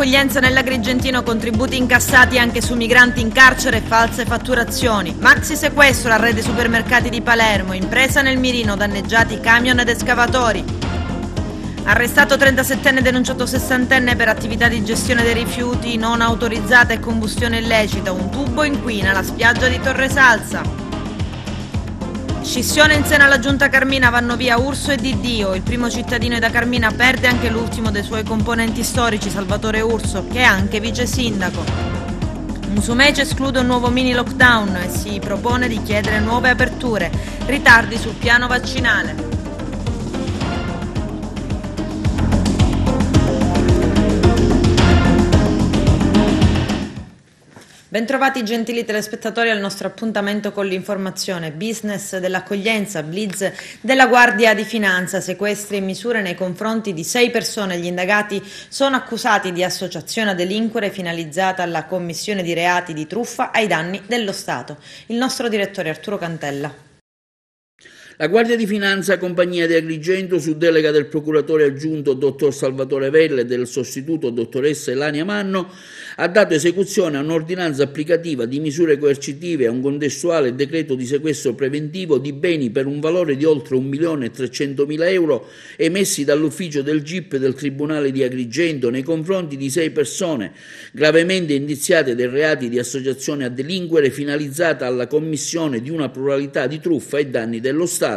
dell'accoglienza nell'Agrigentino, contributi incassati anche su migranti in carcere e false fatturazioni. Maxi sequestro a rete supermercati di Palermo, impresa nel mirino, danneggiati camion ed escavatori. Arrestato 37enne denunciato 60enne per attività di gestione dei rifiuti non autorizzata e combustione illecita. Un tubo inquina la spiaggia di Torre Salsa. Scissione in seno alla giunta Carmina vanno via Urso e Diddio. Il primo cittadino da Carmina perde anche l'ultimo dei suoi componenti storici, Salvatore Urso, che è anche vice sindaco. Musumeci esclude un nuovo mini lockdown e si propone di chiedere nuove aperture. Ritardi sul piano vaccinale. Bentrovati gentili telespettatori al nostro appuntamento con l'informazione, business dell'accoglienza, blitz della Guardia di Finanza, sequestri e misure nei confronti di sei persone. Gli indagati sono accusati di associazione a delinquere finalizzata alla commissione di reati di truffa ai danni dello Stato. Il nostro direttore Arturo Cantella. La Guardia di Finanza Compagnia di Agrigento, su delega del procuratore aggiunto dottor Salvatore Velle e del sostituto dottoressa Elania Manno, ha dato esecuzione a un'ordinanza applicativa di misure coercitive e a un contestuale decreto di sequestro preventivo di beni per un valore di oltre 1.300.000 euro emessi dall'ufficio del GIP del Tribunale di Agrigento nei confronti di sei persone gravemente indiziate dei reati di associazione a delinquere finalizzata alla commissione di una pluralità di truffa ai danni dello Stato,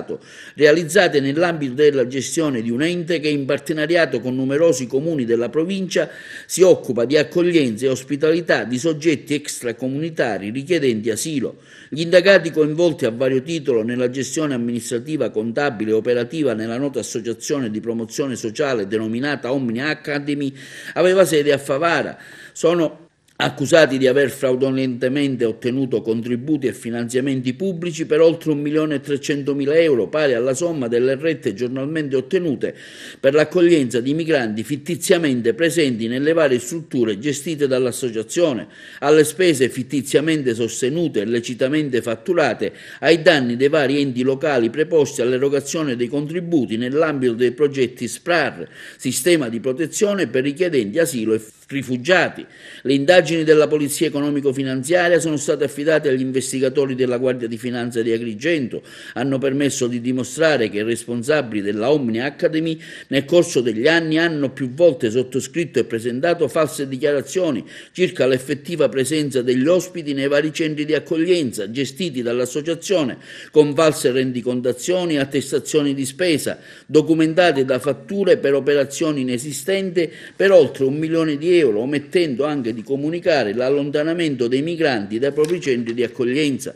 realizzate nell'ambito della gestione di un ente che in partenariato con numerosi comuni della provincia si occupa di accoglienza e ospitalità di soggetti extracomunitari richiedenti asilo. Gli indagati coinvolti a vario titolo nella gestione amministrativa, contabile e operativa nella nota associazione di promozione sociale denominata Omni Academy aveva sede a Favara. Sono accusati di aver fraudolentemente ottenuto contributi e finanziamenti pubblici per oltre 1.300.000 euro, pari alla somma delle rette giornalmente ottenute per l'accoglienza di migranti fittiziamente presenti nelle varie strutture gestite dall'associazione, alle spese fittiziamente sostenute e lecitamente fatturate ai danni dei vari enti locali preposti all'erogazione dei contributi nell'ambito dei progetti SPRAR, Sistema di protezione per richiedenti asilo e rifugiati. Le indagini della Polizia Economico-Finanziaria sono state affidate agli investigatori della Guardia di Finanza di Agrigento, hanno permesso di dimostrare che i responsabili della Omni Academy nel corso degli anni hanno più volte sottoscritto e presentato false dichiarazioni circa l'effettiva presenza degli ospiti nei vari centri di accoglienza gestiti dall'associazione con false rendicontazioni e attestazioni di spesa documentate da fatture per operazioni inesistenti per oltre un milione di euro, omettendo anche di comunicare l'allontanamento dei migranti dai propri centri di accoglienza.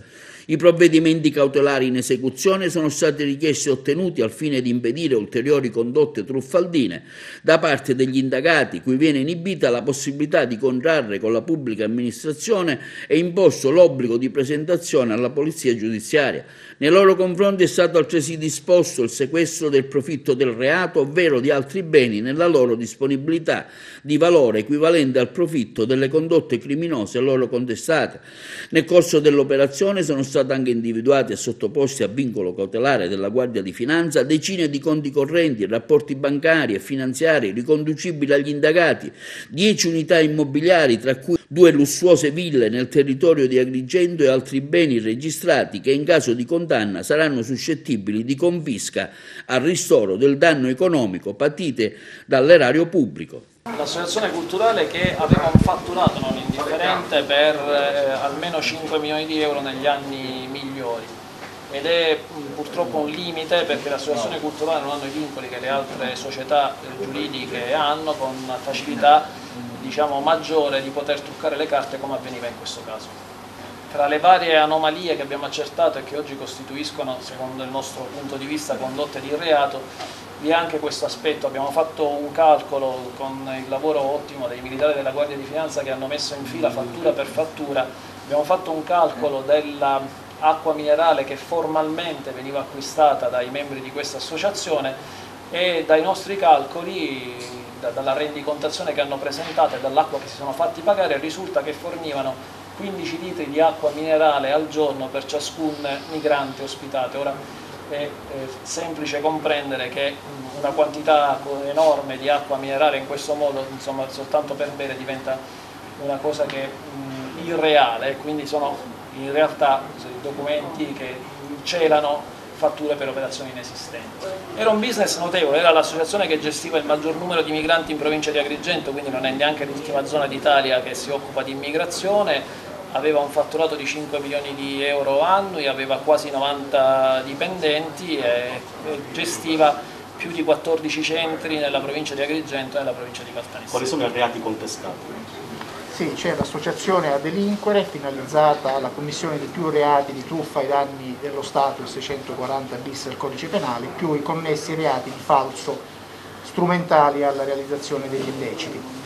I provvedimenti cautelari in esecuzione sono stati richiesti e ottenuti al fine di impedire ulteriori condotte truffaldine da parte degli indagati, cui viene inibita la possibilità di contrarre con la pubblica amministrazione e imposto l'obbligo di presentazione alla polizia giudiziaria. Nei loro confronti è stato altresì disposto il sequestro del profitto del reato, ovvero di altri beni nella loro disponibilità di valore equivalente al profitto delle condotte criminose loro contestate. Nel corso dell'operazione sono stati anche individuati e sottoposti a vincolo cautelare della Guardia di Finanza decine di conti correnti, rapporti bancari e finanziari riconducibili agli indagati, dieci unità immobiliari, tra cui due lussuose ville nel territorio di Agrigento e altri beni registrati che in caso di condanna saranno suscettibili di confisca al ristoro del danno economico patite dall'erario pubblico. L'associazione culturale che aveva un fatturato non indifferente per eh, almeno 5 milioni di euro negli anni migliori ed è purtroppo un limite perché le associazioni culturali non hanno i vincoli che le altre società giuridiche hanno con facilità diciamo, maggiore di poter truccare le carte come avveniva in questo caso. Tra le varie anomalie che abbiamo accertato e che oggi costituiscono, secondo il nostro punto di vista, condotte di reato, vi è anche questo aspetto. Abbiamo fatto un calcolo con il lavoro ottimo dei militari della Guardia di Finanza che hanno messo in fila fattura per fattura, abbiamo fatto un calcolo dell'acqua minerale che formalmente veniva acquistata dai membri di questa associazione e dai nostri calcoli dalla rendicontazione che hanno presentato e dall'acqua che si sono fatti pagare risulta che fornivano 15 litri di acqua minerale al giorno per ciascun migrante ospitato. Ora, è eh, semplice comprendere che una quantità enorme di acqua minerale in questo modo, insomma, soltanto per bere diventa una cosa che mh, irreale, quindi sono in realtà documenti che celano fatture per operazioni inesistenti. Era un business notevole, era l'associazione che gestiva il maggior numero di migranti in provincia di Agrigento, quindi non è neanche l'ultima zona d'Italia che si occupa di immigrazione, aveva un fatturato di 5 milioni di euro annui, aveva quasi 90 dipendenti e gestiva più di 14 centri nella provincia di Agrigento e nella provincia di Caltanissetta. Quali sono i reati contestati? Sì, c'è l'associazione a delinquere finalizzata alla commissione di più reati di truffa ai danni dello Stato, il 640 bis del codice penale, più i connessi reati di falso strumentali alla realizzazione degli illeciti.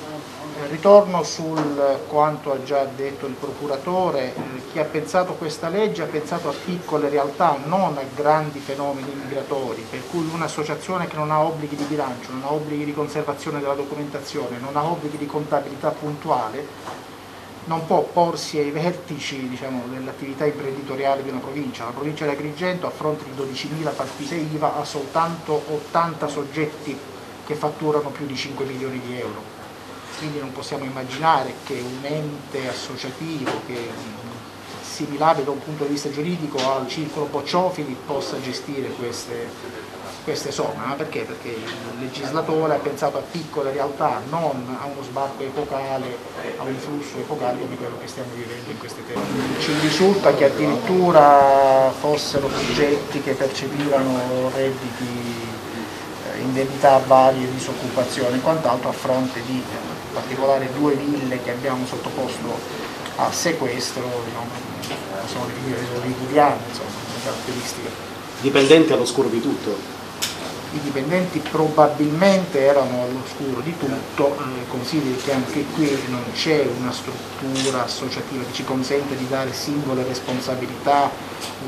Ritorno sul quanto ha già detto il procuratore, chi ha pensato questa legge ha pensato a piccole realtà, non a grandi fenomeni migratori, per cui un'associazione che non ha obblighi di bilancio, non ha obblighi di conservazione della documentazione, non ha obblighi di contabilità puntuale, non può porsi ai vertici diciamo, dell'attività imprenditoriale di una provincia. La provincia di Agrigento a fronte di 12.000 partite IVA ha soltanto 80 soggetti che fatturano più di 5 milioni di euro quindi non possiamo immaginare che un ente associativo che assimilabile da un punto di vista giuridico al circolo bocciofili possa gestire queste, queste somme, ma perché? Perché il legislatore ha pensato a piccole realtà, non a uno sbarco epocale, a un flusso epocale come quello che stiamo vivendo in queste tempi. Ci risulta che addirittura fossero soggetti che percepivano redditi eh, indennità varie, disoccupazione e quant'altro a fronte di in particolare due ville che abbiamo sottoposto a sequestro, diciamo, sono le ville liguriane, insomma, una caratteristica. Dipendenti all'oscuro di tutto? I dipendenti probabilmente erano all'oscuro di tutto, eh, consideri che anche qui non c'è una struttura associativa che ci consente di dare singole responsabilità,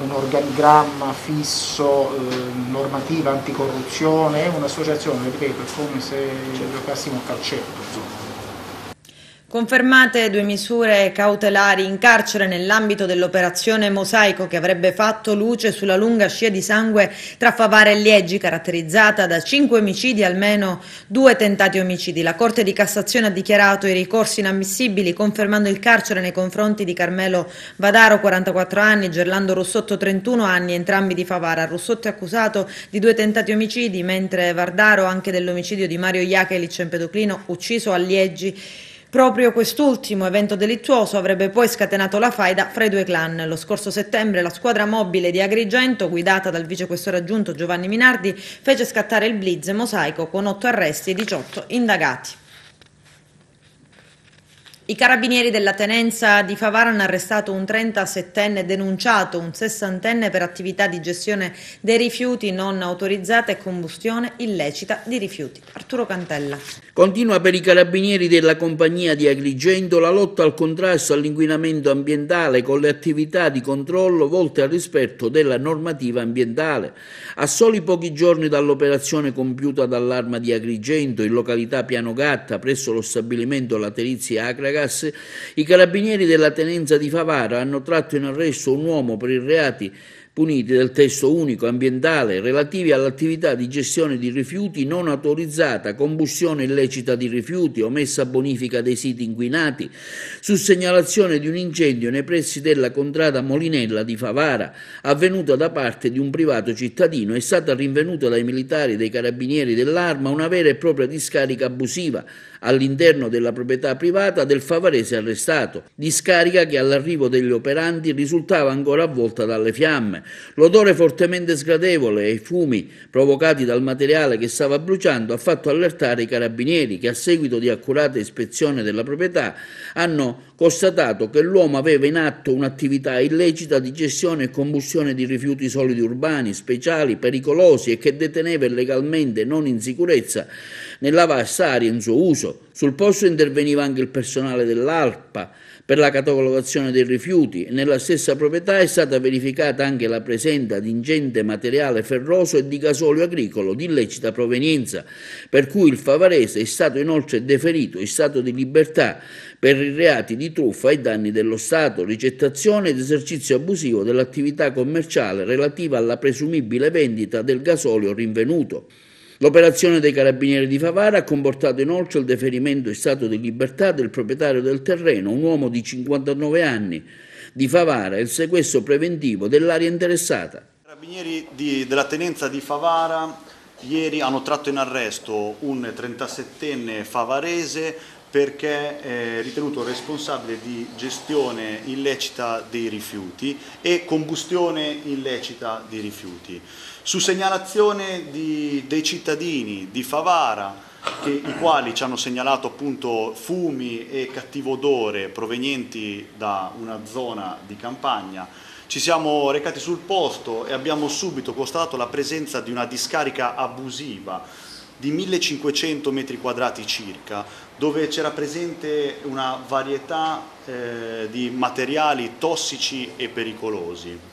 un organigramma fisso, eh, normativa anticorruzione, è un'associazione, ripeto, è come se giocassimo a calcetto. Confermate due misure cautelari in carcere nell'ambito dell'operazione Mosaico che avrebbe fatto luce sulla lunga scia di sangue tra Favara e Liegi, caratterizzata da cinque omicidi e almeno due tentati omicidi. La Corte di Cassazione ha dichiarato i ricorsi inammissibili, confermando il carcere nei confronti di Carmelo Vadaro, 44 anni, Gerlando Russotto, 31 anni, entrambi di Favara. Russotto è accusato di due tentati omicidi, mentre Vardaro anche dell'omicidio di Mario Iachelic Empedoclino, ucciso a Liegi Proprio quest'ultimo evento delittuoso avrebbe poi scatenato la faida fra i due clan. Lo scorso settembre la squadra mobile di Agrigento, guidata dal vicequestore aggiunto Giovanni Minardi, fece scattare il blitz mosaico con 8 arresti e 18 indagati. I carabinieri della tenenza di Favara hanno arrestato un 37enne e denunciato un 60enne per attività di gestione dei rifiuti non autorizzata e combustione illecita di rifiuti. Arturo Cantella. Continua per i carabinieri della compagnia di Agrigento la lotta al contrasto all'inquinamento ambientale con le attività di controllo volte al rispetto della normativa ambientale. A soli pochi giorni dall'operazione compiuta dall'Arma di Agrigento in località Piano Gatta presso lo stabilimento Laterizi Acragas, i carabinieri della tenenza di Favara hanno tratto in arresto un uomo per i reati puniti del testo unico ambientale relativi all'attività di gestione di rifiuti non autorizzata, combustione illecita di rifiuti, omessa bonifica dei siti inquinati, su segnalazione di un incendio nei pressi della contrada Molinella di Favara, avvenuta da parte di un privato cittadino, è stata rinvenuta dai militari dei carabinieri dell'arma una vera e propria discarica abusiva all'interno della proprietà privata del favarese arrestato, discarica che all'arrivo degli operanti risultava ancora avvolta dalle fiamme. L'odore fortemente sgradevole e i fumi provocati dal materiale che stava bruciando ha fatto allertare i carabinieri che a seguito di accurata ispezione della proprietà hanno constatato che l'uomo aveva in atto un'attività illecita di gestione e combustione di rifiuti solidi urbani, speciali, pericolosi e che deteneva illegalmente, non in sicurezza, nella vasta area in suo uso. Sul posto interveniva anche il personale dell'ALPA, per la catalogazione dei rifiuti. Nella stessa proprietà è stata verificata anche la presenza di ingente materiale ferroso e di gasolio agricolo di illecita provenienza, per cui il Favarese è stato inoltre deferito in stato di libertà per i reati di truffa ai danni dello Stato, ricettazione ed esercizio abusivo dell'attività commerciale relativa alla presumibile vendita del gasolio rinvenuto. L'operazione dei carabinieri di Favara ha comportato inoltre il deferimento in stato di libertà del proprietario del terreno, un uomo di 59 anni di Favara, e il sequestro preventivo dell'area interessata. I carabinieri di, della tenenza di Favara ieri hanno tratto in arresto un 37enne favarese perché è ritenuto responsabile di gestione illecita dei rifiuti e combustione illecita di rifiuti. Su segnalazione di, dei cittadini di Favara, che, i quali ci hanno segnalato appunto fumi e cattivo odore provenienti da una zona di campagna, ci siamo recati sul posto e abbiamo subito constatato la presenza di una discarica abusiva di 1500 metri quadrati circa, dove c'era presente una varietà eh, di materiali tossici e pericolosi.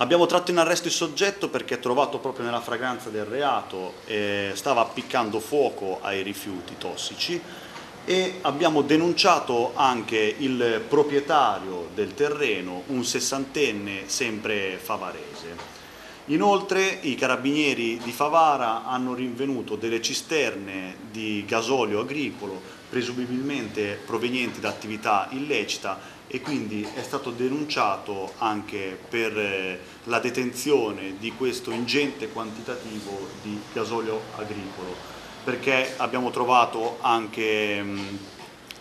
Abbiamo tratto in arresto il soggetto perché trovato proprio nella fragranza del reato eh, stava appiccando fuoco ai rifiuti tossici e abbiamo denunciato anche il proprietario del terreno, un sessantenne sempre favarese. Inoltre i carabinieri di Favara hanno rinvenuto delle cisterne di gasolio agricolo, presumibilmente provenienti da attività illecita e quindi è stato denunciato anche per eh, la detenzione di questo ingente quantitativo di gasolio agricolo, perché abbiamo trovato anche mh,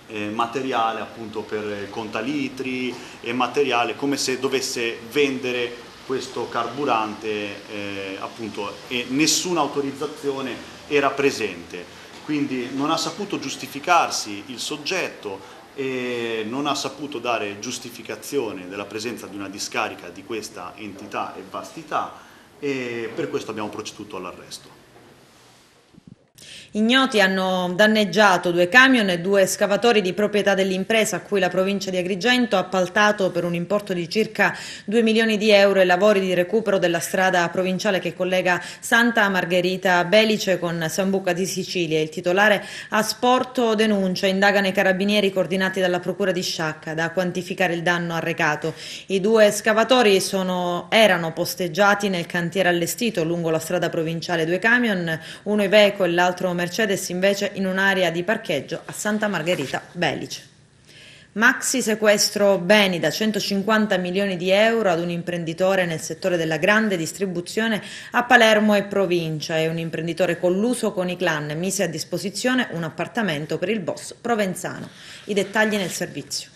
eh, materiale appunto per contalitri e materiale come se dovesse vendere questo carburante eh, appunto e nessuna autorizzazione era presente. Quindi non ha saputo giustificarsi il soggetto e non ha saputo dare giustificazione della presenza di una discarica di questa entità e vastità e per questo abbiamo proceduto all'arresto. Ignoti hanno danneggiato due camion e due scavatori di proprietà dell'impresa a cui la provincia di Agrigento ha appaltato per un importo di circa 2 milioni di euro i lavori di recupero della strada provinciale che collega Santa Margherita Belice con Sambuca di Sicilia. Il titolare ha sporto denuncia, indagano i carabinieri coordinati dalla Procura di Sciacca da quantificare il danno arrecato. I due scavatori sono, erano posteggiati nel cantiere allestito lungo la strada provinciale due camion, uno Iveco e l'altro Mercedes invece in un'area di parcheggio a Santa Margherita Belice. Maxi sequestro beni da 150 milioni di euro ad un imprenditore nel settore della grande distribuzione a Palermo e provincia e un imprenditore colluso con i clan mise a disposizione un appartamento per il boss provenzano. I dettagli nel servizio.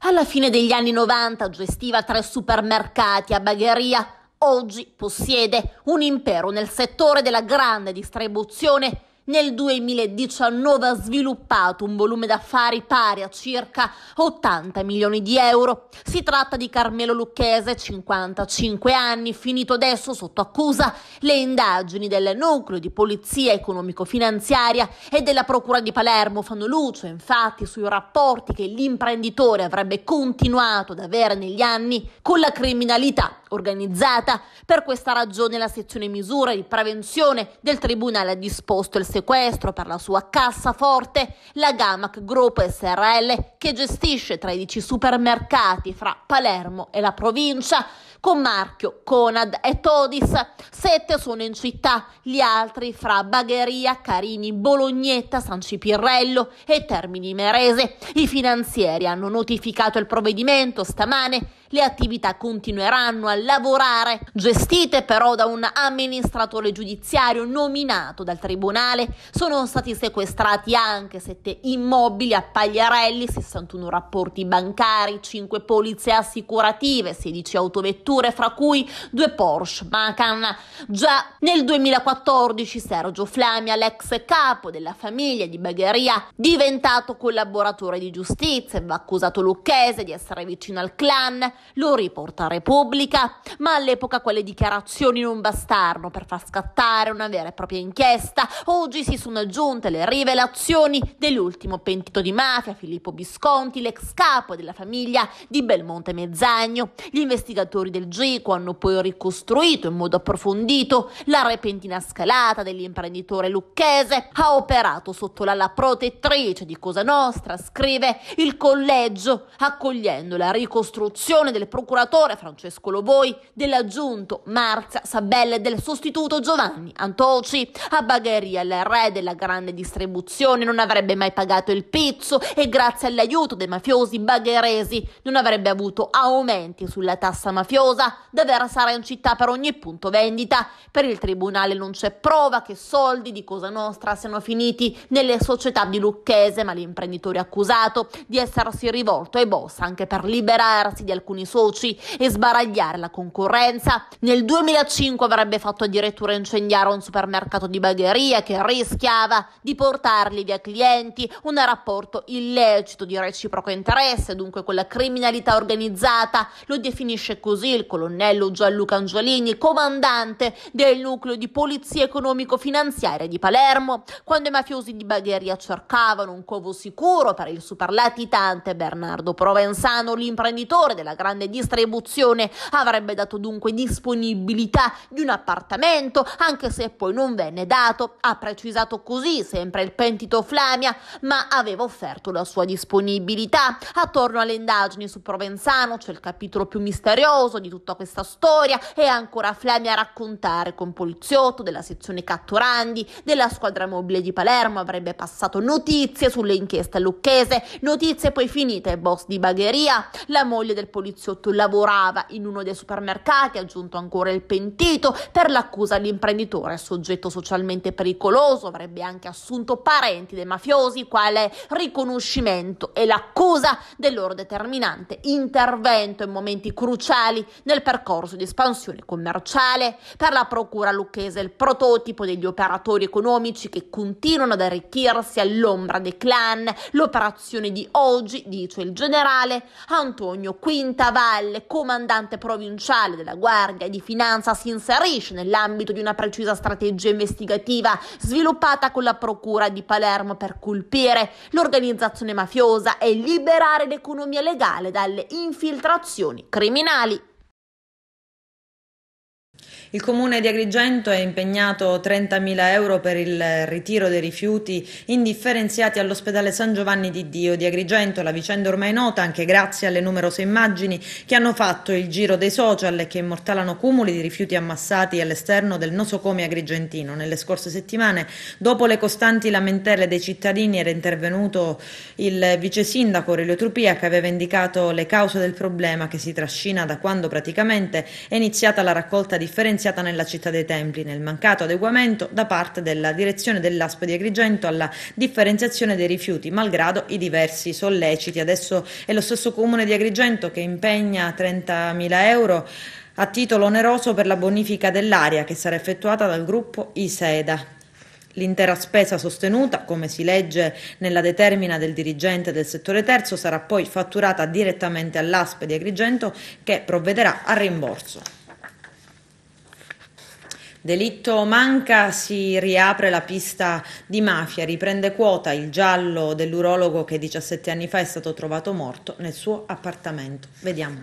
Alla fine degli anni 90 gestiva tre supermercati a Bagheria. Oggi possiede un impero nel settore della grande distribuzione nel 2019 ha sviluppato un volume d'affari pari a circa 80 milioni di euro. Si tratta di Carmelo Lucchese, 55 anni, finito adesso sotto accusa. Le indagini del nucleo di polizia economico-finanziaria e della Procura di Palermo fanno luce infatti sui rapporti che l'imprenditore avrebbe continuato ad avere negli anni con la criminalità organizzata. Per questa ragione la sezione misure di prevenzione del Tribunale ha disposto il sequestro per la sua cassaforte, la Gamac Group SRL, che gestisce 13 supermercati fra Palermo e la provincia con marchio Conad e Todis. Sette sono in città, gli altri fra Bagheria, Carini, Bolognetta, San Cipirrello e Termini Merese. I finanzieri hanno notificato il provvedimento stamane le attività continueranno a lavorare, gestite però da un amministratore giudiziario nominato dal Tribunale. Sono stati sequestrati anche sette immobili a Pagliarelli, 61 rapporti bancari, 5 polizze assicurative, 16 autovetture, fra cui due Porsche Macan. Già nel 2014 Sergio Flamia, l'ex capo della famiglia di Bagheria, diventato collaboratore di giustizia, va accusato Lucchese di essere vicino al clan, lo riporta Repubblica, ma all'epoca quelle dichiarazioni non bastarono per far scattare una vera e propria inchiesta. Oggi si sono aggiunte le rivelazioni dell'ultimo pentito di mafia, Filippo Visconti, l'ex capo della famiglia di Belmonte Mezzagno. Gli investigatori del GICO hanno poi ricostruito in modo approfondito la repentina scalata dell'imprenditore lucchese. Ha operato sotto l'ala protettrice di Cosa Nostra, scrive il collegio, accogliendo la ricostruzione del procuratore Francesco Lovoi, dell'aggiunto Marzia Sabelle e del sostituto Giovanni Antoci. A Bagheria il re della grande distribuzione non avrebbe mai pagato il pizzo e grazie all'aiuto dei mafiosi bagheresi non avrebbe avuto aumenti sulla tassa mafiosa da versare in città per ogni punto vendita. Per il tribunale non c'è prova che soldi di Cosa Nostra siano finiti nelle società di Lucchese, ma l'imprenditore accusato di essersi rivolto ai boss anche per liberarsi di alcuni soci e sbaragliare la concorrenza. Nel 2005 avrebbe fatto addirittura incendiare un supermercato di bagheria che rischiava di portarli via clienti, un rapporto illecito di reciproco interesse, dunque quella criminalità organizzata, lo definisce così il colonnello Gianluca Angiolini, comandante del nucleo di polizia economico-finanziaria di Palermo, quando i mafiosi di Bagheria cercavano un covo sicuro per il superlatitante Bernardo Provenzano, l'imprenditore della grande distribuzione, avrebbe dato dunque disponibilità di un appartamento, anche se poi non venne dato, ha precisato così sempre il pentito Flamia, ma aveva offerto la sua disponibilità. Attorno alle indagini su Provenzano c'è il capitolo più misterioso di tutta questa storia. E ancora Flamia a raccontare con poliziotto della sezione Cattorandi, della squadra mobile di Palermo, avrebbe passato notizie sulle inchieste lucchese, notizie poi finite ai boss di Bagheria, la moglie del poliziotto lavorava in uno dei supermercati, aggiunto ancora il pentito, per l'accusa all'imprenditore, soggetto socialmente pericoloso, avrebbe anche assunto parenti dei mafiosi, quale riconoscimento e l'accusa del loro determinante intervento in momenti cruciali nel percorso di espansione commerciale. Per la procura lucchese il prototipo degli operatori economici che continuano ad arricchirsi all'ombra dei clan, l'operazione di oggi, dice il generale Antonio Quintavalle, comandante provinciale della Guardia di Finanza, si inserisce nell'ambito di una precisa strategia investigativa sviluppata con la Procura di Palermo per colpire l'organizzazione mafiosa e liberare l'economia legale dalle infiltrazioni criminali. Il comune di Agrigento ha impegnato 30.000 euro per il ritiro dei rifiuti indifferenziati all'ospedale San Giovanni di Dio di Agrigento. La vicenda ormai nota anche grazie alle numerose immagini che hanno fatto il giro dei social e che immortalano cumuli di rifiuti ammassati all'esterno del nosocomio agrigentino. Nelle scorse settimane, dopo le costanti lamentele dei cittadini, era intervenuto il vice sindaco Aurelio Trupia che aveva indicato le cause del problema che si trascina da quando praticamente è iniziata la raccolta differenziata evidenziata nella città dei Templi, nel mancato adeguamento da parte della direzione dell'ASP di Agrigento alla differenziazione dei rifiuti, malgrado i diversi solleciti. Adesso è lo stesso comune di Agrigento che impegna 30.000 euro a titolo oneroso per la bonifica dell'aria che sarà effettuata dal gruppo ISEDA. L'intera spesa sostenuta, come si legge nella determina del dirigente del settore terzo, sarà poi fatturata direttamente all'ASP di Agrigento che provvederà al rimborso. Delitto manca, si riapre la pista di mafia, riprende quota il giallo dell'urologo che 17 anni fa è stato trovato morto nel suo appartamento. Vediamo.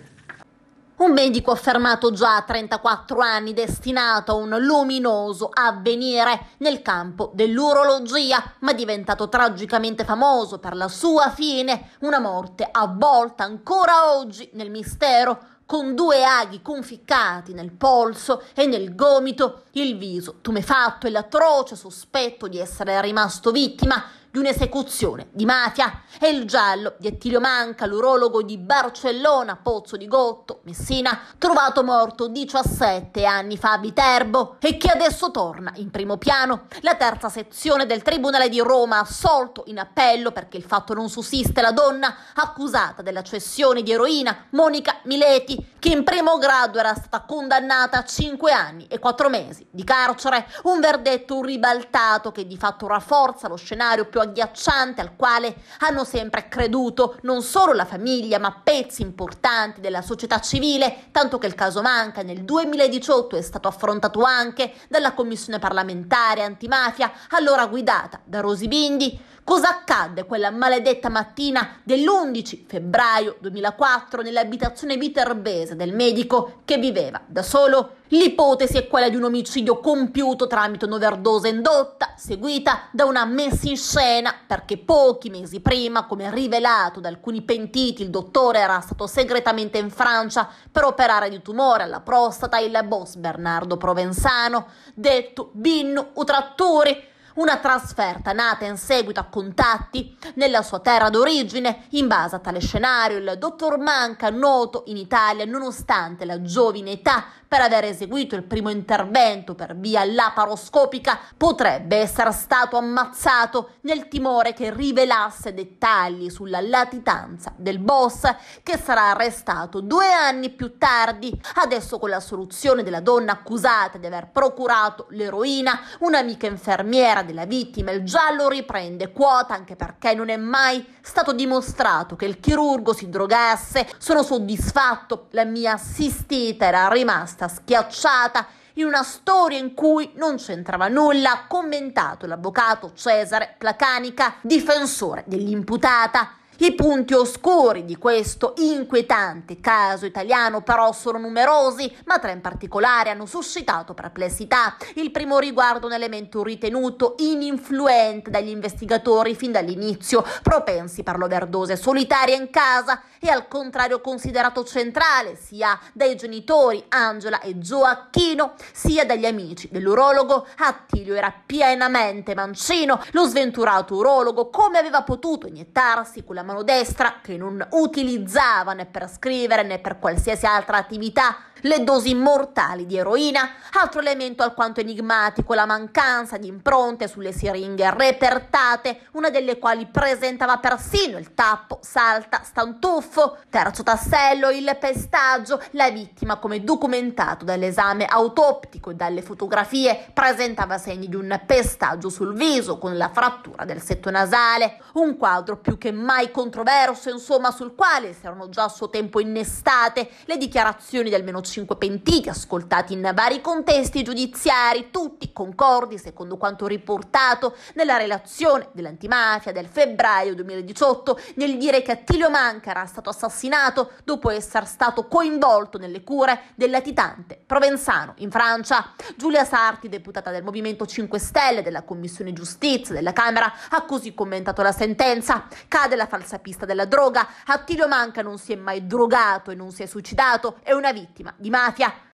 Un medico affermato già a 34 anni destinato a un luminoso avvenire nel campo dell'urologia, ma diventato tragicamente famoso per la sua fine, una morte avvolta ancora oggi nel mistero con due aghi conficcati nel polso e nel gomito, il viso tumefatto e l'atroce sospetto di essere rimasto vittima di un'esecuzione di mafia e il giallo di Attilio Manca, l'urologo di Barcellona, Pozzo di Gotto, Messina, trovato morto 17 anni fa a Viterbo e che adesso torna in primo piano. La terza sezione del Tribunale di Roma assolto in appello perché il fatto non sussiste la donna accusata della cessione di eroina, Monica Mileti, che in primo grado era stata condannata a 5 anni e 4 mesi mesi di carcere, un verdetto ribaltato che di fatto rafforza lo scenario più agghiacciante al quale hanno sempre creduto non solo la famiglia ma pezzi importanti della società civile, tanto che il caso Manca nel 2018 è stato affrontato anche dalla commissione parlamentare antimafia allora guidata da Rosi Bindi. Cosa accadde quella maledetta mattina dell'11 febbraio 2004 nell'abitazione viterbese del medico che viveva da solo? L'ipotesi è quella di un omicidio compiuto tramite un'overdose indotta, seguita da una messa in scena, perché pochi mesi prima, come rivelato da alcuni pentiti, il dottore era stato segretamente in Francia per operare di tumore alla prostata il boss Bernardo Provenzano, detto Binno Utrattori una trasferta nata in seguito a contatti nella sua terra d'origine. In base a tale scenario, il dottor Manca, noto in Italia nonostante la giovine età, per aver eseguito il primo intervento per via laparoscopica, potrebbe essere stato ammazzato nel timore che rivelasse dettagli sulla latitanza del boss, che sarà arrestato due anni più tardi. Adesso con la soluzione della donna accusata di aver procurato l'eroina, un'amica infermiera della vittima, il giallo riprende quota anche perché non è mai stato dimostrato che il chirurgo si drogasse. Sono soddisfatto, la mia assistita era rimasta rimasta schiacciata in una storia in cui non c'entrava nulla, ha commentato l'avvocato Cesare Placanica, difensore dell'imputata. I punti oscuri di questo inquietante caso italiano però sono numerosi, ma tre in particolare hanno suscitato perplessità. Il primo riguarda un elemento ritenuto ininfluente dagli investigatori fin dall'inizio, propensi per l'overdose solitaria in casa e al contrario considerato centrale sia dai genitori Angela e Gioacchino, sia dagli amici dell'urologo. Attilio era pienamente mancino, lo sventurato urologo come aveva potuto iniettarsi con la mano destra che non utilizzava né per scrivere né per qualsiasi altra attività le dosi mortali di eroina, altro elemento alquanto enigmatico la mancanza di impronte sulle siringhe repertate, una delle quali presentava persino il tappo salta stantuffo, terzo tassello il pestaggio, la vittima come documentato dall'esame autoptico e dalle fotografie presentava segni di un pestaggio sul viso con la frattura del setto nasale, un quadro più che mai controverso insomma sul quale si erano già a suo tempo innestate le dichiarazioni del meno cinque pentiti ascoltati in vari contesti giudiziari, tutti concordi secondo quanto riportato nella relazione dell'antimafia del febbraio 2018 nel dire che Attilio Manca era stato assassinato dopo essere stato coinvolto nelle cure del latitante provenzano in Francia. Giulia Sarti, deputata del Movimento 5 Stelle della Commissione Giustizia della Camera, ha così commentato la sentenza. Cade la falsa pista della droga. Attilio Manca non si è mai drogato e non si è suicidato, è una vittima di mafia.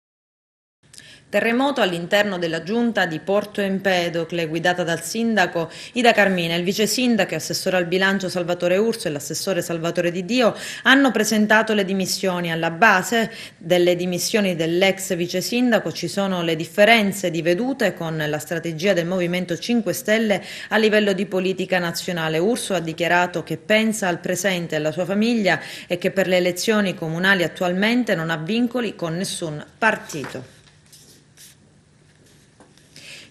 Terremoto all'interno della giunta di Porto Empedocle, guidata dal sindaco Ida Carmina, il vice sindaco e assessore al bilancio Salvatore Urso e l'assessore Salvatore Di Dio hanno presentato le dimissioni. Alla base delle dimissioni dell'ex vice sindaco ci sono le differenze di vedute con la strategia del Movimento 5 Stelle a livello di politica nazionale. Urso ha dichiarato che pensa al presente e alla sua famiglia e che per le elezioni comunali attualmente non ha vincoli con nessun partito.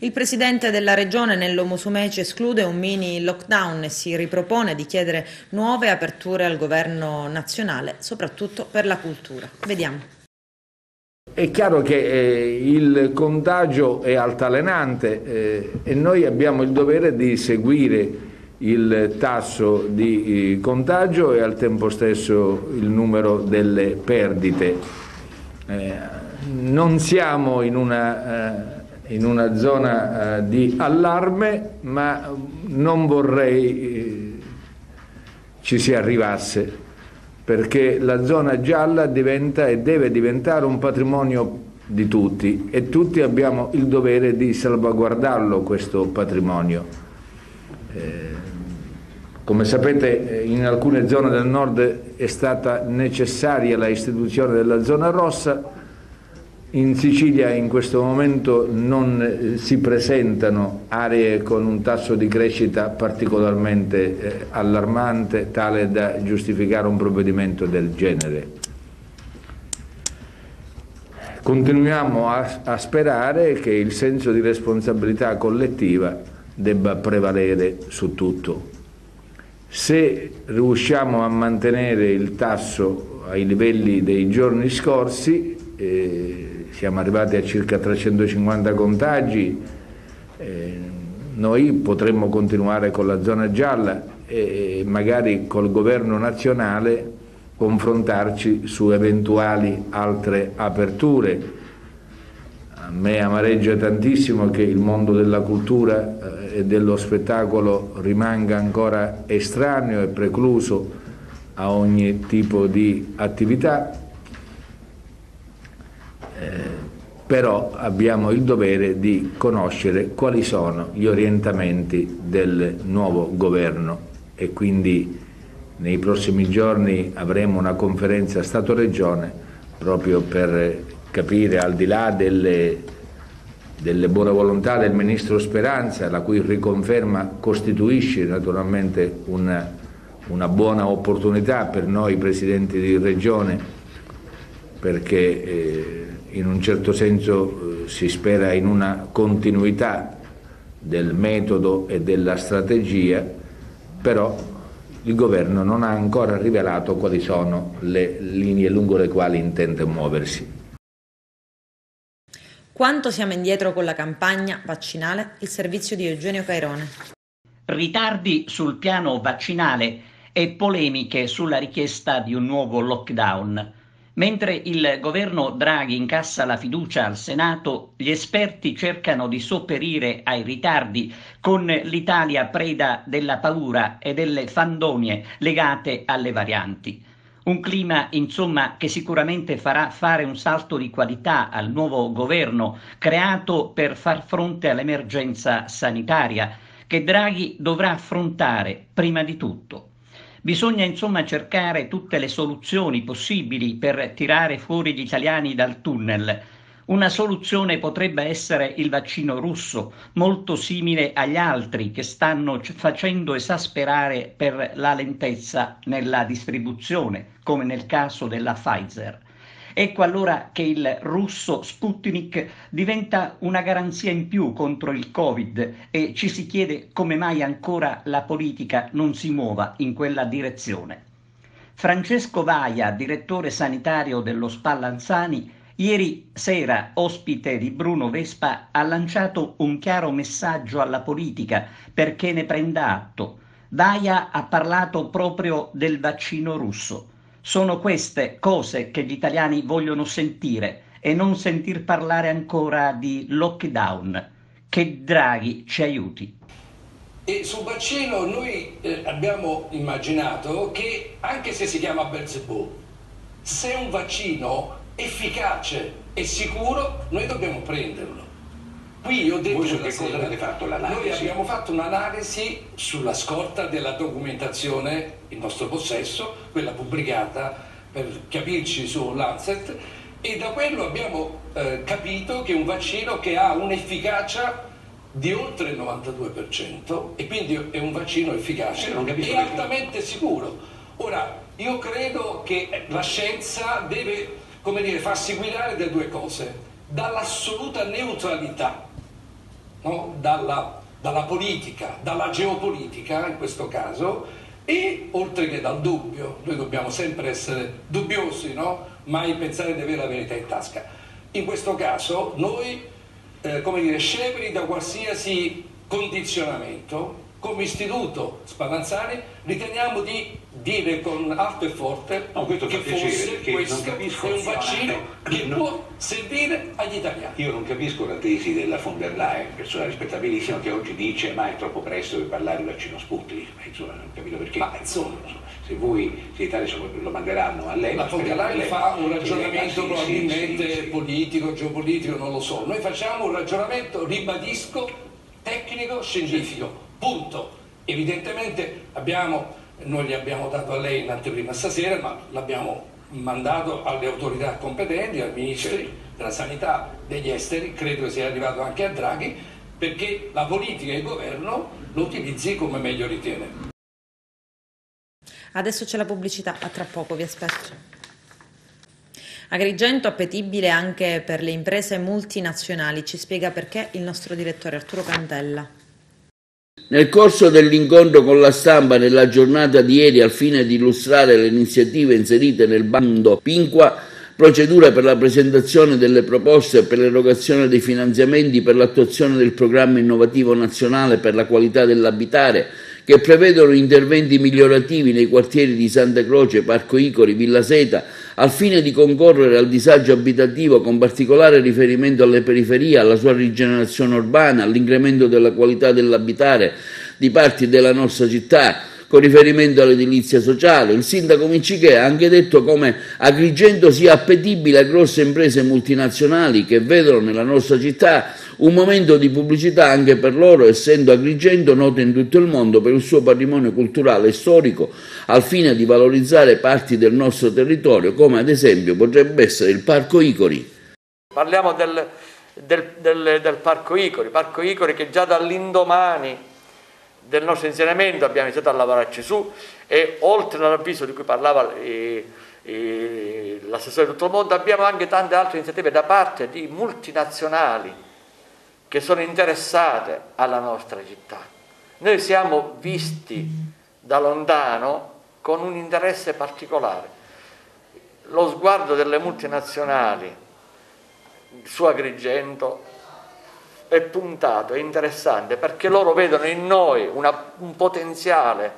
Il presidente della regione Nello Musumeci esclude un mini lockdown e si ripropone di chiedere nuove aperture al governo nazionale, soprattutto per la cultura. Vediamo. È chiaro che eh, il contagio è altalenante eh, e noi abbiamo il dovere di seguire il tasso di eh, contagio e al tempo stesso il numero delle perdite. Eh, non siamo in una eh, in una zona eh, di allarme, ma non vorrei eh, ci si arrivasse, perché la zona gialla diventa e deve diventare un patrimonio di tutti e tutti abbiamo il dovere di salvaguardarlo questo patrimonio. Eh, come sapete in alcune zone del nord è stata necessaria la istituzione della zona rossa, in Sicilia in questo momento non eh, si presentano aree con un tasso di crescita particolarmente eh, allarmante tale da giustificare un provvedimento del genere. continuiamo a, a sperare che il senso di responsabilità collettiva debba prevalere su tutto. Se riusciamo a mantenere il tasso ai livelli dei giorni scorsi, eh, siamo arrivati a circa 350 contagi, eh, noi potremmo continuare con la zona gialla e magari col governo nazionale confrontarci su eventuali altre aperture. A me amareggia tantissimo che il mondo della cultura eh, e dello spettacolo rimanga ancora estraneo e precluso a ogni tipo di attività, eh, però abbiamo il dovere di conoscere quali sono gli orientamenti del nuovo governo e quindi nei prossimi giorni avremo una conferenza Stato-Regione proprio per capire al di là delle, delle buone volontà del Ministro Speranza, la cui riconferma costituisce naturalmente una, una buona opportunità per noi Presidenti di Regione perché eh, in un certo senso eh, si spera in una continuità del metodo e della strategia, però il governo non ha ancora rivelato quali sono le linee lungo le quali intende muoversi. Quanto siamo indietro con la campagna vaccinale? Il servizio di Eugenio Cairone. Ritardi sul piano vaccinale e polemiche sulla richiesta di un nuovo lockdown. Mentre il governo Draghi incassa la fiducia al Senato, gli esperti cercano di sopperire ai ritardi con l'Italia preda della paura e delle fandonie legate alle varianti. Un clima, insomma, che sicuramente farà fare un salto di qualità al nuovo governo creato per far fronte all'emergenza sanitaria che Draghi dovrà affrontare prima di tutto. Bisogna insomma cercare tutte le soluzioni possibili per tirare fuori gli italiani dal tunnel. Una soluzione potrebbe essere il vaccino russo, molto simile agli altri che stanno facendo esasperare per la lentezza nella distribuzione, come nel caso della Pfizer. Ecco allora che il russo Sputnik diventa una garanzia in più contro il Covid e ci si chiede come mai ancora la politica non si muova in quella direzione. Francesco Vaia, direttore sanitario dello Spallanzani, ieri sera, ospite di Bruno Vespa, ha lanciato un chiaro messaggio alla politica perché ne prenda atto. Vaia ha parlato proprio del vaccino russo. Sono queste cose che gli italiani vogliono sentire e non sentir parlare ancora di lockdown. Che Draghi ci aiuti. E sul vaccino noi eh, abbiamo immaginato che anche se si chiama Belzebù, se è un vaccino efficace e sicuro, noi dobbiamo prenderlo. Qui io ho detto Voi su che cosa avete fatto l'analisi? Noi abbiamo fatto un'analisi sulla scorta della documentazione in nostro possesso, quella pubblicata per capirci su Lancet, e da quello abbiamo eh, capito che è un vaccino che ha un'efficacia di oltre il 92% e quindi è un vaccino efficace e altamente sicuro. Ora, io credo che la scienza deve, come dire, farsi guidare da due cose, dall'assoluta neutralità no? dalla, dalla politica, dalla geopolitica in questo caso, e oltre che dal dubbio, noi dobbiamo sempre essere dubbiosi, no? mai pensare di avere la verità in tasca. In questo caso noi, eh, come dire, scevri da qualsiasi condizionamento, come istituto Spallanzani riteniamo di dire con alto e forte no, che fosse questo è un vaccino che no. può servire agli italiani. Io non capisco la tesi della von der Leyen, persona rispettabilissima che oggi dice ma è troppo presto per parlare di vaccino Sputnik, ma insomma non capito perché. Ma insomma, se voi siete adesso lo manderanno a lei. La von der Leyen fa un ragionamento sì, probabilmente sì, sì, politico, geopolitico, non lo so. Noi facciamo un ragionamento, ribadisco, tecnico, scientifico. Punto. Evidentemente abbiamo, noi gli abbiamo dato a lei in anteprima stasera, ma l'abbiamo mandato alle autorità competenti, ai ministri della sanità, degli esteri, credo sia arrivato anche a Draghi, perché la politica e il governo lo utilizzi come meglio ritiene. Adesso c'è la pubblicità, a tra poco vi aspetto. Agrigento appetibile anche per le imprese multinazionali, ci spiega perché il nostro direttore Arturo Cantella. Nel corso dell'incontro con la stampa nella giornata di ieri al fine di illustrare le iniziative inserite nel bando Pinqua, procedura per la presentazione delle proposte per l'erogazione dei finanziamenti per l'attuazione del programma innovativo nazionale per la qualità dell'abitare, che prevedono interventi migliorativi nei quartieri di Santa Croce, Parco Icori, Villa Seta, al fine di concorrere al disagio abitativo con particolare riferimento alle periferie, alla sua rigenerazione urbana, all'incremento della qualità dell'abitare di parti della nostra città, con riferimento all'edilizia sociale. Il sindaco Minciche ha anche detto come Agrigento sia appetibile a grosse imprese multinazionali che vedono nella nostra città un momento di pubblicità anche per loro, essendo Agrigento nota in tutto il mondo per il suo patrimonio culturale e storico, al fine di valorizzare parti del nostro territorio, come ad esempio potrebbe essere il Parco Icori. Parliamo del, del, del, del Parco Icori, Parco Icori che già dall'indomani del nostro insegnamento abbiamo iniziato a lavorarci su e oltre all'avviso di cui parlava eh, eh, l'assessore di tutto il mondo abbiamo anche tante altre iniziative da parte di multinazionali che sono interessate alla nostra città. Noi siamo visti da lontano con un interesse particolare. Lo sguardo delle multinazionali su Agrigento è puntato, è interessante perché loro vedono in noi una, un potenziale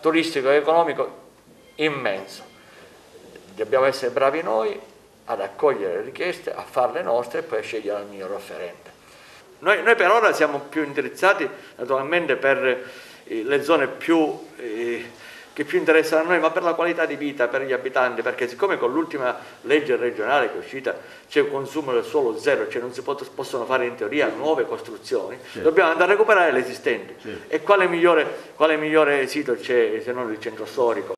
turistico e economico immenso. Dobbiamo essere bravi noi ad accogliere le richieste, a farle nostre e poi a scegliere il miglior offerente. Noi, noi per ora siamo più indirizzati naturalmente per eh, le zone più eh, che più interessano a noi, ma per la qualità di vita per gli abitanti, perché siccome con l'ultima legge regionale che è uscita c'è un consumo del suolo zero, cioè non si possono fare in teoria nuove costruzioni, certo. dobbiamo andare a recuperare le esistenti. Certo. E quale migliore, quale migliore sito c'è se non il centro storico?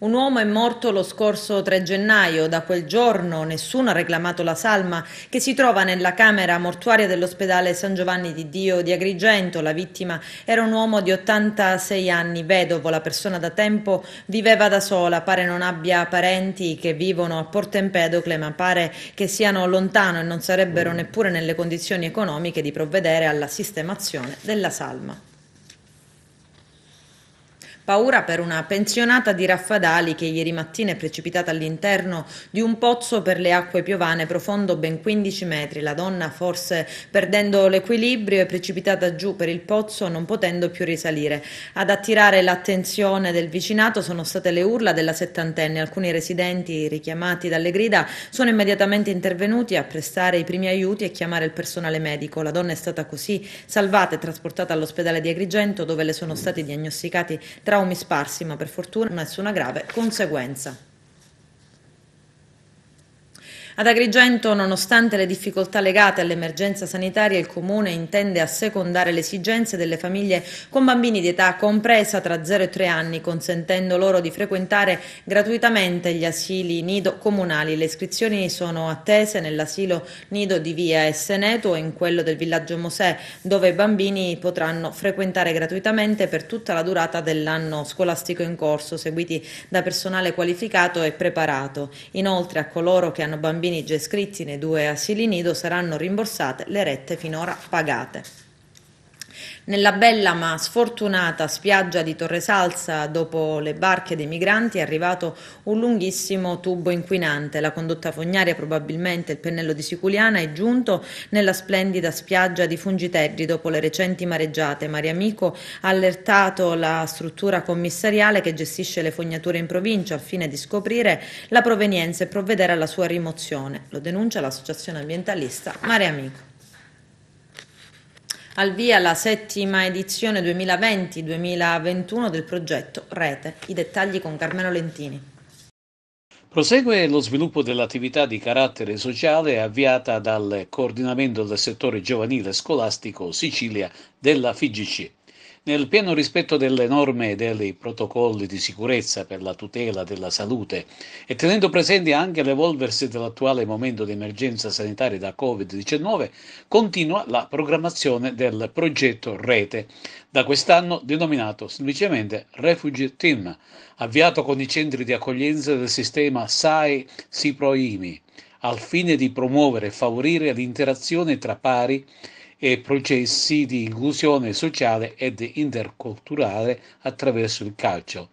Un uomo è morto lo scorso 3 gennaio. Da quel giorno nessuno ha reclamato la salma che si trova nella camera mortuaria dell'ospedale San Giovanni di Dio di Agrigento. La vittima era un uomo di 86 anni, vedovo. La persona da tempo viveva da sola. Pare non abbia parenti che vivono a Porto Empedocle, ma pare che siano lontano e non sarebbero neppure nelle condizioni economiche di provvedere alla sistemazione della salma. Paura per una pensionata di Raffadali che ieri mattina è precipitata all'interno di un pozzo per le acque piovane profondo ben 15 metri. La donna, forse perdendo l'equilibrio, è precipitata giù per il pozzo non potendo più risalire. Ad attirare l'attenzione del vicinato sono state le urla della settantenne. Alcuni residenti, richiamati dalle grida, sono immediatamente intervenuti a prestare i primi aiuti e chiamare il personale medico. La donna è stata così salvata e trasportata all'ospedale di Agrigento dove le sono stati diagnosticati tra traumi sparsi, ma per fortuna nessuna grave conseguenza. Ad Agrigento, nonostante le difficoltà legate all'emergenza sanitaria, il Comune intende assecondare le esigenze delle famiglie con bambini di età compresa tra 0 e 3 anni, consentendo loro di frequentare gratuitamente gli asili nido comunali. Le iscrizioni sono attese nell'asilo nido di via Esseneto e in quello del villaggio Mosè, dove i bambini potranno frequentare gratuitamente per tutta la durata dell'anno scolastico in corso, seguiti da personale qualificato e preparato. Inoltre, a coloro che hanno bambini bambini già iscritti nei due asili nido saranno rimborsate le rette finora pagate. Nella bella ma sfortunata spiaggia di Torre Salsa, dopo le barche dei migranti, è arrivato un lunghissimo tubo inquinante. La condotta fognaria, probabilmente il pennello di Siculiana, è giunto nella splendida spiaggia di Fungiterri dopo le recenti mareggiate. Maria Amico ha allertato la struttura commissariale che gestisce le fognature in provincia al fine di scoprire la provenienza e provvedere alla sua rimozione. Lo denuncia l'associazione ambientalista Maria Amico. Al via la settima edizione 2020-2021 del progetto Rete. I dettagli con Carmelo Lentini. Prosegue lo sviluppo dell'attività di carattere sociale avviata dal coordinamento del settore giovanile scolastico Sicilia della FIGC. Nel pieno rispetto delle norme e dei protocolli di sicurezza per la tutela della salute e tenendo presente anche l'evolversi dell'attuale momento di emergenza sanitaria da Covid-19, continua la programmazione del progetto Rete, da quest'anno denominato semplicemente Refugee Team, avviato con i centri di accoglienza del sistema SAI Siproimi, al fine di promuovere e favorire l'interazione tra pari e processi di inclusione sociale ed interculturale attraverso il calcio.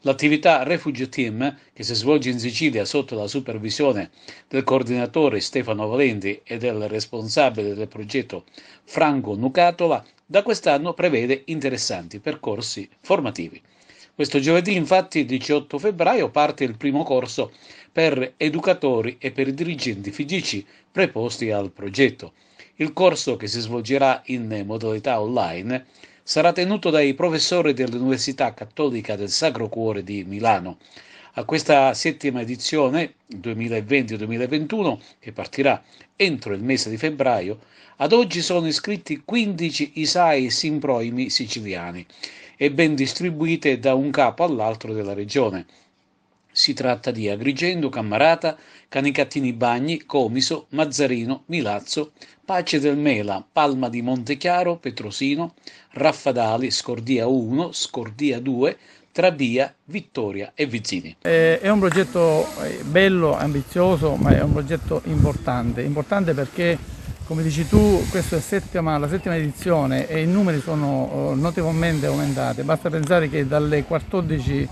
L'attività Refugee Team, che si svolge in Sicilia sotto la supervisione del coordinatore Stefano Valenti e del responsabile del progetto Franco Nucatola, da quest'anno prevede interessanti percorsi formativi. Questo giovedì, infatti, 18 febbraio, parte il primo corso per educatori e per dirigenti fisici preposti al progetto. Il corso, che si svolgerà in modalità online, sarà tenuto dai professori dell'Università Cattolica del Sacro Cuore di Milano. A questa settima edizione 2020-2021, che partirà entro il mese di febbraio, ad oggi sono iscritti 15 ISAI simproimi siciliani e ben distribuite da un capo all'altro della regione. Si tratta di Agrigento, Cammarata, Canicattini Bagni, Comiso, Mazzarino, Milazzo, Pace del Mela, Palma di Montechiaro, Petrosino, Raffadali, Scordia 1, Scordia 2, Trabia, Vittoria e Vizzini. Eh, è un progetto eh, bello, ambizioso, ma è un progetto importante. Importante perché, come dici tu, questa è settima, la settima edizione e i numeri sono eh, notevolmente aumentati. Basta pensare che dalle 14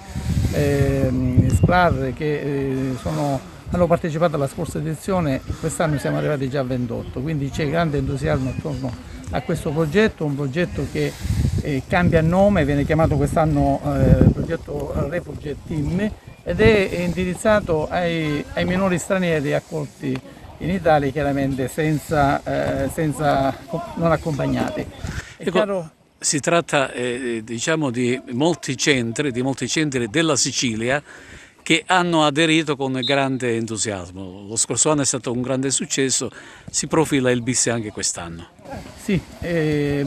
eh, SPRAR che sono hanno partecipato alla scorsa edizione, quest'anno siamo arrivati già a 28, quindi c'è grande entusiasmo attorno a questo progetto, un progetto che eh, cambia nome, viene chiamato quest'anno eh, progetto Refugee Team ed è indirizzato ai, ai, minori stranieri accolti in Italia chiaramente senza, eh, senza non accompagnati. Ecco, chiaro... Si tratta eh, diciamo di molti centri, di molti centri della Sicilia che hanno aderito con grande entusiasmo. Lo scorso anno è stato un grande successo, si profila il BIS anche quest'anno. Sì, eh,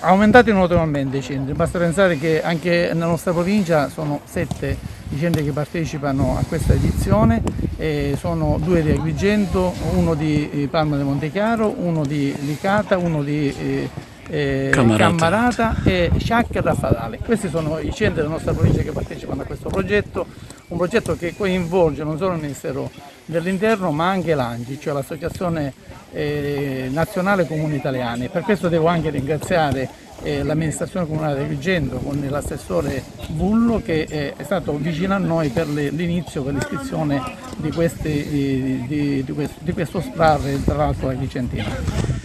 aumentati notevolmente i centri, basta pensare che anche nella nostra provincia sono sette i centri che partecipano a questa edizione, eh, sono due di Agrigento, uno di eh, Palma di Montechiaro, uno di Licata, uno di eh, eh, Cammarata. Cammarata e Sciacca e Raffadale. Questi sono i centri della nostra provincia che partecipano a questo progetto, un progetto che coinvolge non solo il Ministero dell'Interno ma anche l'ANGI, cioè l'Associazione eh, Nazionale Comuni Italiani. Per questo devo anche ringraziare eh, l'amministrazione comunale di Agrigento con l'assessore Bullo che eh, è stato vicino a noi per l'inizio, per l'iscrizione di, di, di, di, questo, di questo SPRAR tra l'altro agrigentino.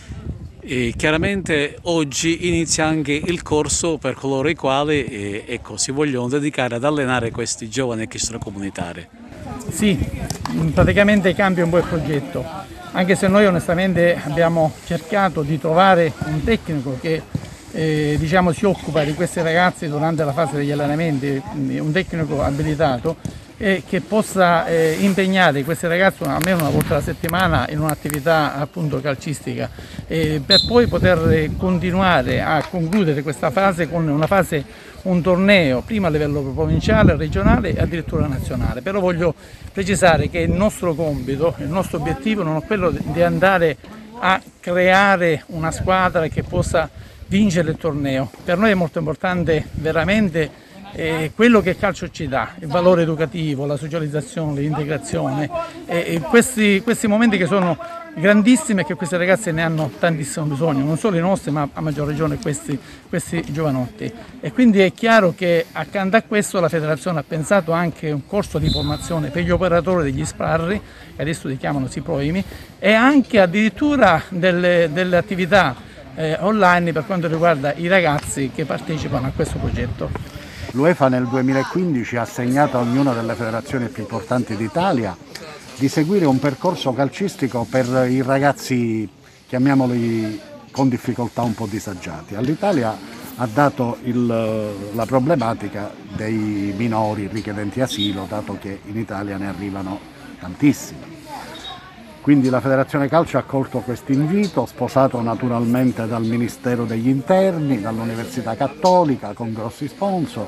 E chiaramente oggi inizia anche il corso per coloro i quali eh, ecco, si vogliono dedicare ad allenare questi giovani extracomunitari. Sì, praticamente cambia un po' il progetto, anche se noi onestamente abbiamo cercato di trovare un tecnico che eh, diciamo, si occupa di questi ragazzi durante la fase degli allenamenti, un tecnico abilitato e che possa eh, impegnare questi ragazzi almeno una volta alla settimana in un'attività appunto calcistica eh, per poi poter continuare a concludere questa fase con una fase un torneo prima a livello provinciale, regionale e addirittura nazionale. Però voglio precisare che il nostro compito, il nostro obiettivo non è quello di andare a creare una squadra che possa vincere il torneo. Per noi è molto importante veramente eh, quello che il calcio ci dà, il valore educativo, la socializzazione, l'integrazione, eh, questi, questi momenti che sono grandissimi e che queste ragazze ne hanno tantissimo bisogno, non solo i nostri ma a maggior ragione questi, questi giovanotti. E quindi è chiaro che accanto a questo la federazione ha pensato anche un corso di formazione per gli operatori degli sparri, che adesso li chiamano Siproimi, e anche addirittura delle, delle attività eh, online per quanto riguarda i ragazzi che partecipano a questo progetto. L'UEFA nel 2015 ha assegnato a ognuna delle federazioni più importanti d'Italia di seguire un percorso calcistico per i ragazzi, chiamiamoli con difficoltà un po' disagiati. All'Italia ha dato il, la problematica dei minori richiedenti asilo, dato che in Italia ne arrivano tantissimi. Quindi la Federazione Calcio ha accolto questo invito, sposato naturalmente dal Ministero degli Interni, dall'Università Cattolica, con grossi sponsor.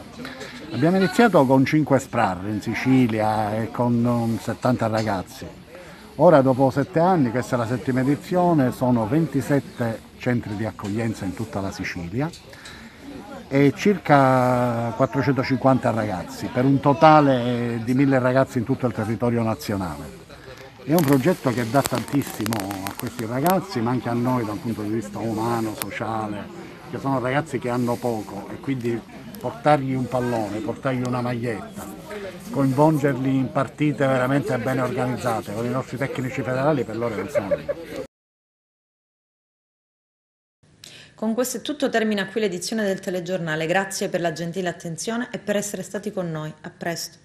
Abbiamo iniziato con 5 SPRAR in Sicilia e con 70 ragazzi. Ora dopo 7 anni, questa è la settima edizione, sono 27 centri di accoglienza in tutta la Sicilia e circa 450 ragazzi, per un totale di 1000 ragazzi in tutto il territorio nazionale. È un progetto che dà tantissimo a questi ragazzi, ma anche a noi dal punto di vista umano, sociale, che sono ragazzi che hanno poco e quindi portargli un pallone, portargli una maglietta, coinvolgerli in partite veramente ben organizzate con i nostri tecnici federali per loro è un sogno. Con questo è tutto, termina qui l'edizione del telegiornale. Grazie per la gentile attenzione e per essere stati con noi. A presto.